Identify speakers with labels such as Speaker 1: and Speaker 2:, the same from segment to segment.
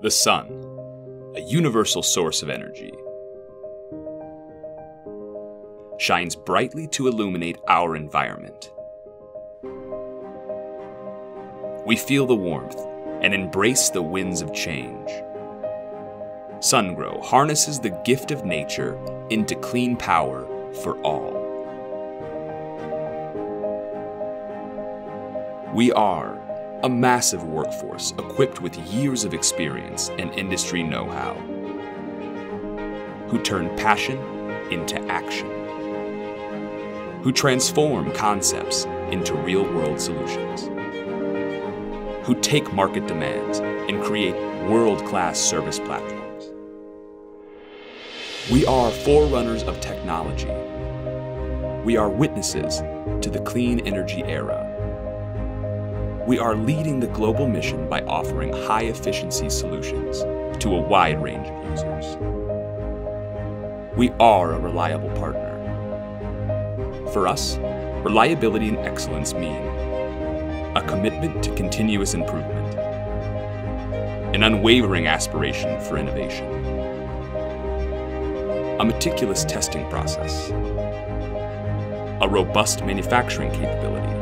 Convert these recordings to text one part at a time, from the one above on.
Speaker 1: The sun, a universal source of energy, shines brightly to illuminate our environment. We feel the warmth and embrace the winds of change. Sungrow harnesses the gift of nature into clean power for all. We are a massive workforce equipped with years of experience and industry know how, who turn passion into action, who transform concepts into real world solutions, who take market demands and create world class service platforms. We are forerunners of technology. We are witnesses to the clean energy era we are leading the global mission by offering high efficiency solutions to a wide range of users. We are a reliable partner. For us, reliability and excellence mean a commitment to continuous improvement, an unwavering aspiration for innovation, a meticulous testing process, a robust manufacturing capability,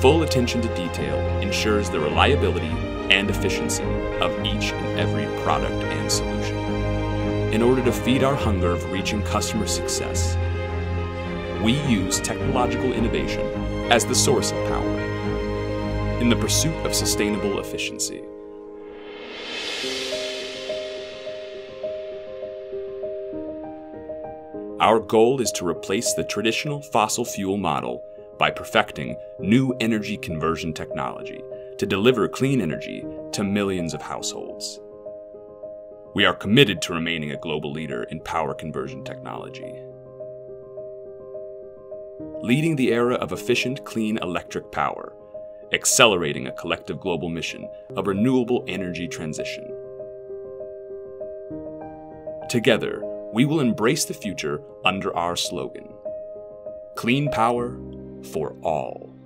Speaker 1: Full attention to detail ensures the reliability and efficiency of each and every product and solution. In order to feed our hunger of reaching customer success, we use technological innovation as the source of power in the pursuit of sustainable efficiency. Our goal is to replace the traditional fossil fuel model by perfecting new energy conversion technology to deliver clean energy to millions of households. We are committed to remaining a global leader in power conversion technology. Leading the era of efficient, clean electric power, accelerating a collective global mission of renewable energy transition. Together, we will embrace the future under our slogan Clean Power for all.